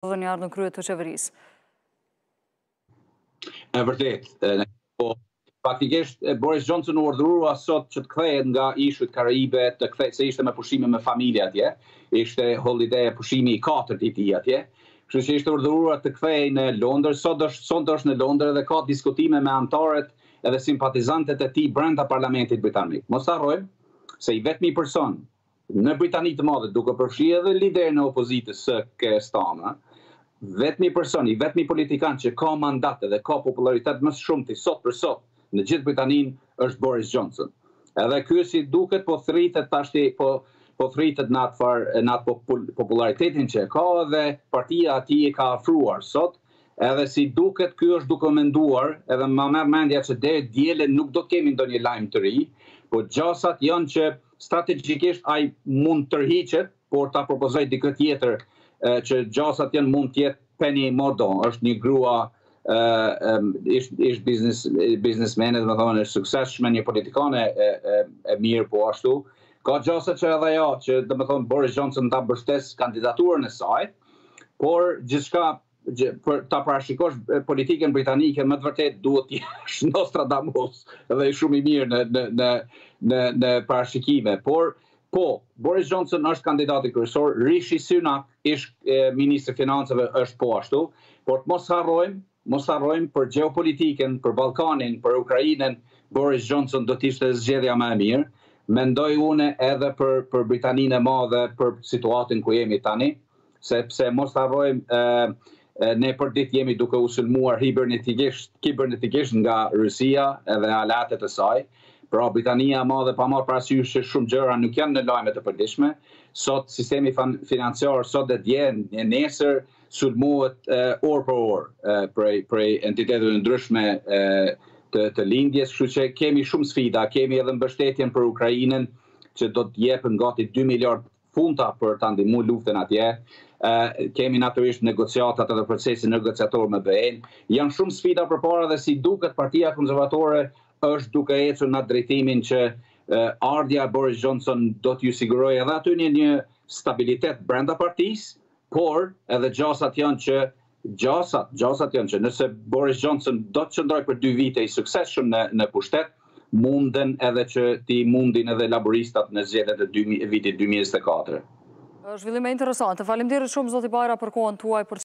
Zonja në krye të qeverisë. E vërtetë, po, faktikisht Boris Johnson u urdhërua sot që të kthehet nga ishujt Karaibe, të kthehet se ishte me pushime me familje atje, ishte holiday e pushimi i katërt i tij atje. Kështu që ishte urdhëruar të kthehej në Londër, sot është sot është në Londër dhe ka diskutime me anëtarët edhe simpatizantët e tij brenda parlamentit britanik. Mos harrojmë se i vetmi person Në Britani të Madhe, duke përfshirë edhe liderin e opozitës Sir Keir Starmer, i vetmi person, i vetmi politikan që ka mandat dhe ka popullaritet më së shumti sot për sot në gjithë Britaninë është Boris Johnson. Edhe ky si duket po thirret tashti po po thirret në atë far në atë popullaritetin që e ka dhe partia e tij e ka afruar sot edhe si duket ky është duke menduar edhe më merr mendja që deri të dielën nuk do të kemi ndonjë lajm të ri, po gjasat janë që Strategjikisht ai mund të tërhiqet, por ta propozojë dikë tjetër që gjasat janë mund të jetë Penny Mordaunt, është një grua ish ish biznes biznesmene, domethënë e suksesshme një politikane e, e, e mirë po ashtu. Ka gjasa që edhe ajo që domethënë Boris Johnson ta mbështesë kandidaturën e saj, por gjithçka për ta parashikosh politikën britanike me të vërtetë duhet të jesh Nostradamus dhe shumë i mirë në në në në në parashikime, por po Boris Johnson është kandidati kryesor, Rishi Sunak ish ministri i financave është po ashtu, por të mos harrojmë, mos harrojmë për gjeopolitikën, për Ballkanin, për Ukrainën, Boris Johnson do të ishte zgjedhja më e mirë. Mendoj unë edhe për për Britaninë e Madhe, për situatën ku jemi tani. sepse mos harrojmë ne për ditë jemi duke u sulmuar kibernetikisht, kibernetikisht nga Rusia edhe aleatët e saj. Pra Britania e Madhe pa marrë parasysh se shumë gjëra nuk janë në lajme të përditshme. Sot sistemi financiar sot dhe dje e nesër sulmohet orë për orë prej prej entiteteve të ndryshme të të lindjes, kështu që kemi shumë sfida, kemi edhe mbështetjen për Ukrainën që do të jepen gati 2 miliard funta për ta ndihmuar luftën atje. Ë kemi natyrisht negociatat edhe procesin negociator me BE-në. Janë shumë sfida përpara dhe si duket Partia Konservatore është duke ecur në drejtimin që ardhja e Boris Johnson do t'ju sigurojë edhe atyre një një stabilitet brenda partisë, por edhe gjasat janë që Gjasat, gjasat janë që nëse Boris Johnson do të qëndrojë për dy vite i suksesshëm në në pushtet, munden edhe që t'i mundin edhe laburistat në zgjedhjet e vitit dy mijë e njëzet e katër. Zhvillime interesante. Faleminderit shumë zoti Bajra për kohën tuaj për